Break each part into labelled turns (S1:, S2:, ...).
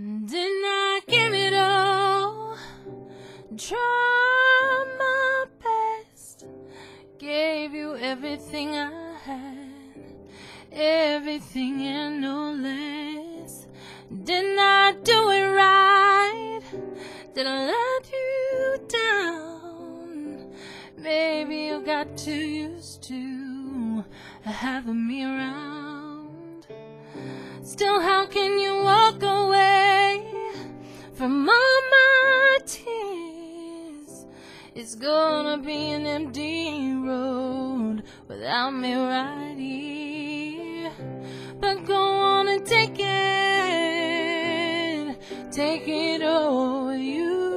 S1: Didn't I give it all? Try my best. Gave you everything I had, everything and no less. Didn't I do it right? Did I let you down? Maybe you got too used to having me around. Still, how can you It's gonna be an empty road without me right here. But go on and take it, take it with you.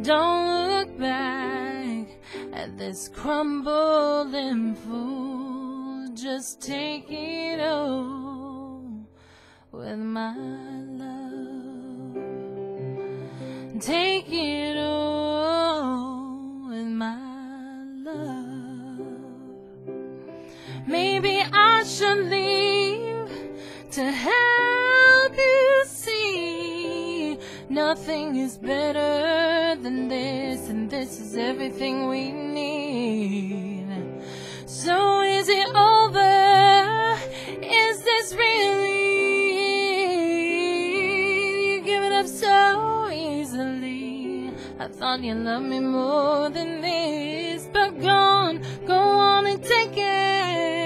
S1: Don't look back at this crumbling fool. Just take it all with my love. Take it Maybe I leave to help you see nothing is better than this, and this is everything we need. So is it over? Is this really? You give it up so easily. I thought you loved me more than this, but go on, go on and take it,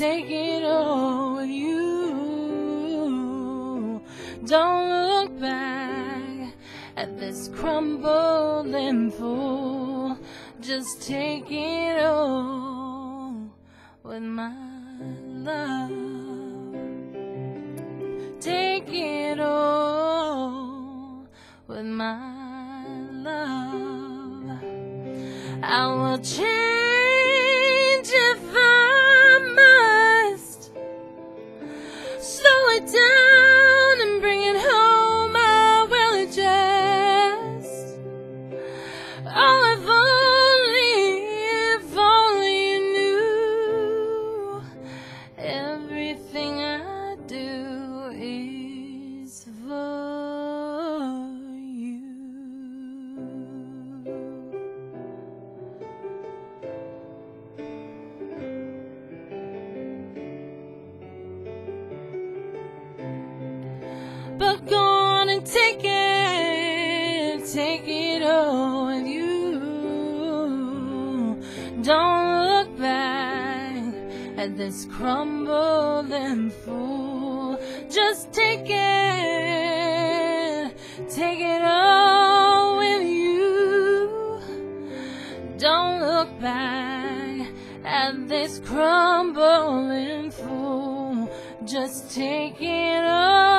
S1: take it all with you. Don't look back at this crumbling fool. Just take it all with my love. Take it all with my love. I will change take it, take it all with you. Don't look back at this crumbling fool. Just take it, take it all with you. Don't look back at this crumbling fool. Just take it all